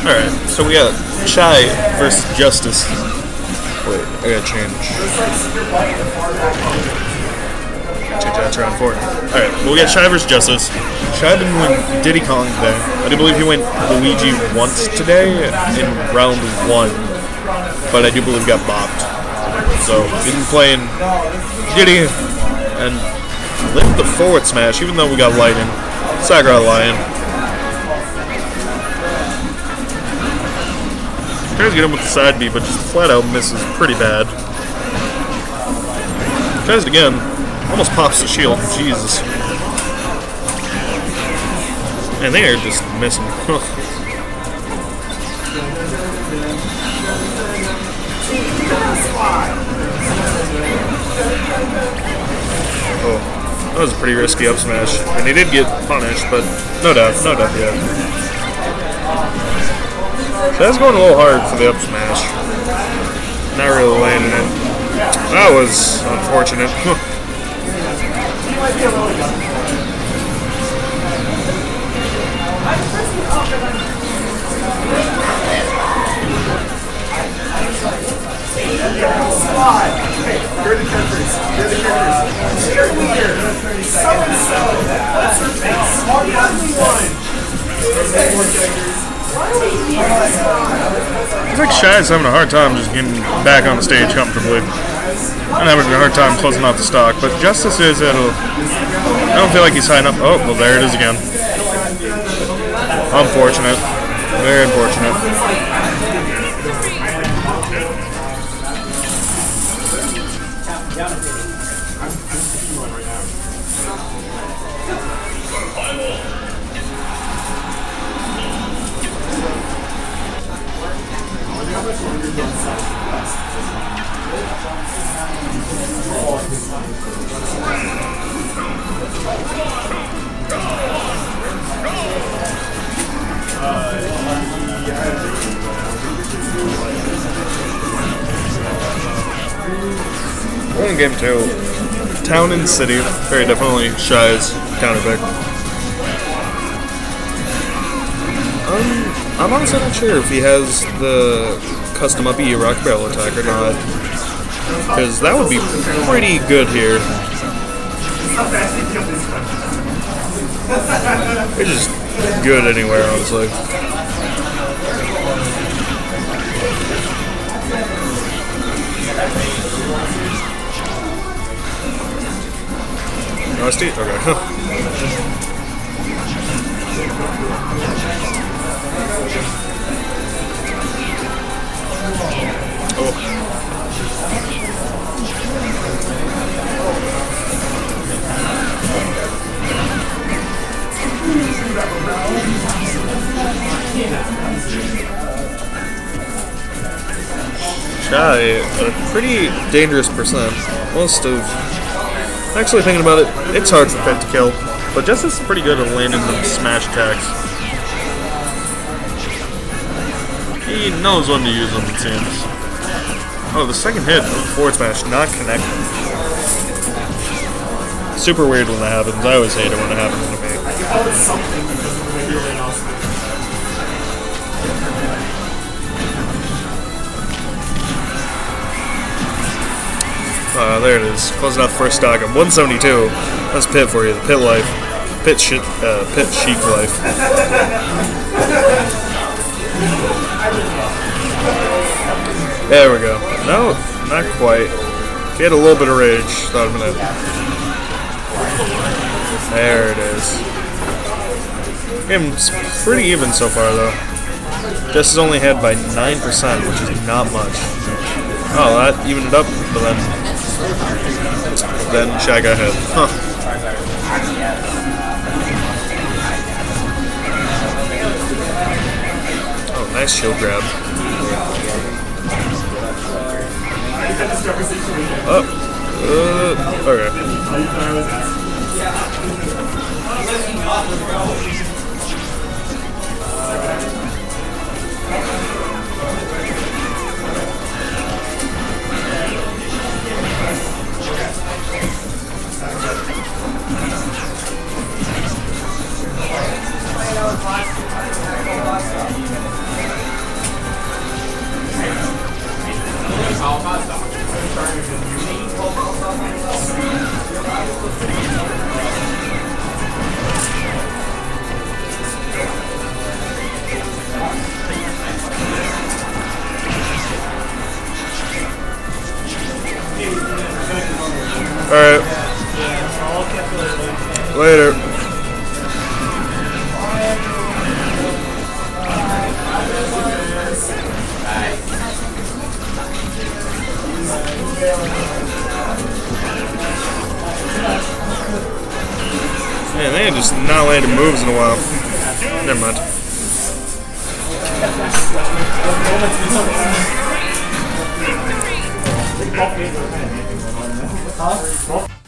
Alright, so we got Shy versus Justice. Wait, I gotta change. Change that to round four. Alright, well, we got Shy versus Justice. Shy didn't win Diddy Kong today. I do believe he went Luigi once today in round one, but I do believe he got bopped. So, he didn't play in Diddy and lift the forward smash, even though we got Lightning. Sakurai Lion. Tries to get him with the side B, but just flat out misses pretty bad. Tries it again. Almost pops the shield. Jesus. And they are just missing. oh, that was a pretty risky up smash. And he did get punished, but no doubt, no doubt, yeah. That's going a little hard for the up smash. Not really landing it. That was unfortunate. You're the. You're the. So and so. What's her face? The ugly It's like Shy's having a hard time just getting back on the stage comfortably. I'm having a hard time closing out the stock, but Justice is at a. I don't feel like he's high enough. Oh, well, there it is again. Unfortunate. Very unfortunate. One game two. Town and City. Very definitely Shy's counter pick. Um, I'm honestly not sure if he has the custom up E rock barrel attack or not. Because that would be pretty good here. It's just good anywhere, honestly. Oh, OST? Okay. Shy, a pretty dangerous percent. Most of Actually, thinking about it, it's hard for Pit to kill, but Justice is pretty good at landing them smash attacks. He knows when to use them, it seems. Oh, the second hit of forward smash not connected. Super weird when that happens. I always hate it when it happens to me. Uh, there it is. Closing out the first stock. I'm 172. That's pit for you. The pit life. Pit shit. Uh, pit chic life. There we go. No, not quite. He had a little bit of rage. Thought a minute. There it is. Game's pretty even so far, though. Justice only ahead by 9%, which is not much. Oh, that evened it up, but then then Shy got hit. Huh. Oh, nice shield grab. Oh, uh, okay. Alright. Later. Man, they just not landing moves in a while. Never mind. Tag.